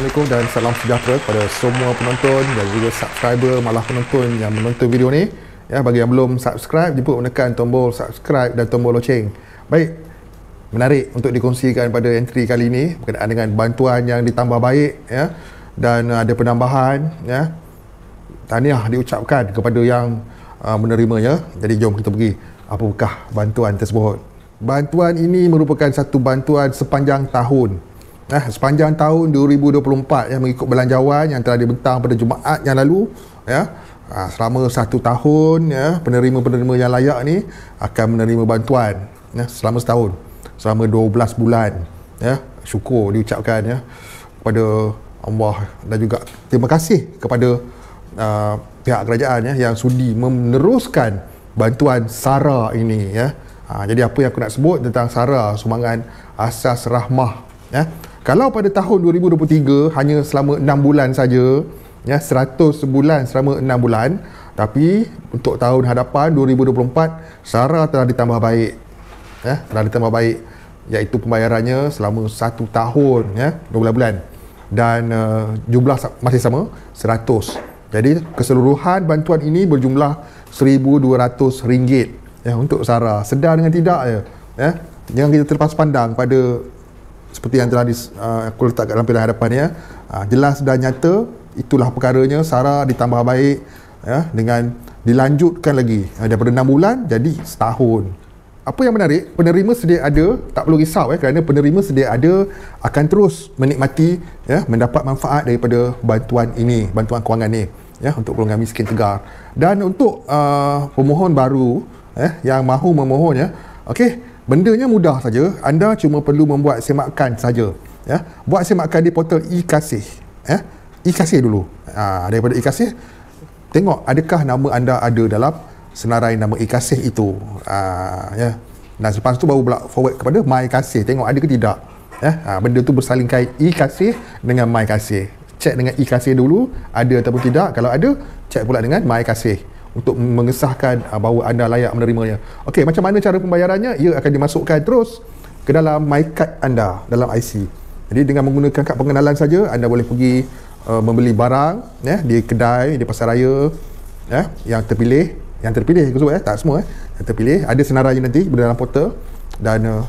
Assalamualaikum dan salam sejahtera kepada semua penonton dan juga subscriber malah penonton yang menonton video ni. Ya, bagi yang belum subscribe, jemput menekan tombol subscribe dan tombol loceng. Baik, menarik untuk dikongsikan pada entry kali ini berkenaan dengan bantuan yang ditambah baik ya dan ada penambahan ya. Tahniah diucapkan kepada yang uh, menerimanya. Jadi jom kita pergi apakah bantuan tersebut. Bantuan ini merupakan satu bantuan sepanjang tahun Nah, sepanjang tahun 2024 yang mengikut belanjawan yang telah dibentang pada Jumaat yang lalu ya ha, selama satu tahun ya penerima-penerima yang layak ni akan menerima bantuan ya selama setahun selama 12 bulan ya. Syukur diucapkan ya kepada Allah dan juga terima kasih kepada uh, pihak kerajaan ya yang sudi meneruskan bantuan SARA ini ya. Ha, jadi apa yang aku nak sebut tentang SARA sumbangan asas rahmah ya kalau pada tahun 2023 hanya selama 6 bulan saja, ya 100 bulan selama 6 bulan, tapi untuk tahun hadapan 2024 SARA telah ditambah baik. Ya, telah ditambah baik iaitu pembayarannya selama 1 tahun ya, 12 bulan. Dan uh, jumlah masih sama 100. Jadi keseluruhan bantuan ini berjumlah RM1,200 ya untuk SARA. Sedar dengan tidak ya. Ya, jangan kita terlepas pandang pada seperti yang telah di, uh, aku letak dalam pilihan hadapan ya uh, jelas dan nyata itulah perkaranya Sarah ditambah baik ya dengan dilanjutkan lagi. Uh, daripada 6 bulan jadi setahun. Apa yang menarik penerima sedia ada tak perlu risau ya kerana penerima sedia ada akan terus menikmati ya mendapat manfaat daripada bantuan ini bantuan kewangan ini ya untuk golongan miskin tegar. Dan untuk uh, pemohon baru eh yang mahu memohon ya okey Bendanya mudah saja. Anda cuma perlu membuat semakan saja. Ya, buat semakan di portal e-kasih. Ya, e-kasih dulu. Ha, daripada e-kasih, tengok adakah nama anda ada dalam senarai nama e-kasih itu. Ha, ya. Dan selepas tu baru forward kepada my kasih. Tengok ada ke tidak. Ya, ha, benda tu bersaling kait e-kasih dengan my kasih. Cek dengan e-kasih dulu ada ataupun tidak. Kalau ada, cek pula dengan my kasih untuk mengesahkan uh, bahawa anda layak menerimanya. Okey, macam mana cara pembayarannya? Ia akan dimasukkan terus ke dalam MyCard anda dalam IC. Jadi dengan menggunakan kad pengenalan saja anda boleh pergi uh, membeli barang ya di kedai di pasar raya ya yang terpilih, yang terpilih sebut ya, tak semua ya. Yang terpilih ada senarainya nanti dalam portal dan uh,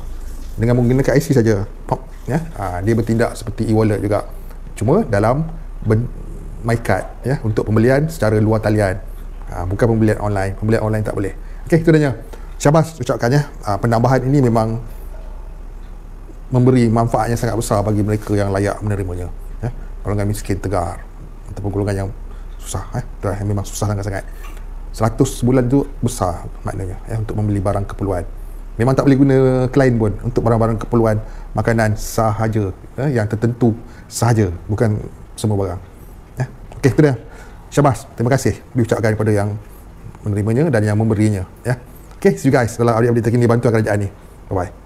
dengan menggunakan IC saja. Pop ya. Uh, dia bertindak seperti e-wallet juga. Cuma dalam MyCard ya untuk pembelian secara luar talian ha, bukan pembelian online. Pembelian online tak boleh. Okey, itu dia syabas ucapkannya ha, penambahan ini memang memberi manfaat yang sangat besar bagi mereka yang layak menerimanya ya. golongan miskin tegar ataupun golongan yang susah eh. yang memang susah sangat-sangat 100 bulan itu besar maknanya ya, untuk membeli barang keperluan. Memang tak boleh guna klien pun untuk barang-barang keperluan makanan sahaja ya, yang tertentu sahaja bukan semua barang ya. Okey, itu dia Syabas, terima kasih diucapkan kepada yang menerimanya dan yang memberinya. Ya. Okay, see you guys dalam update-update terkini bantuan kerajaan ni. Bye-bye.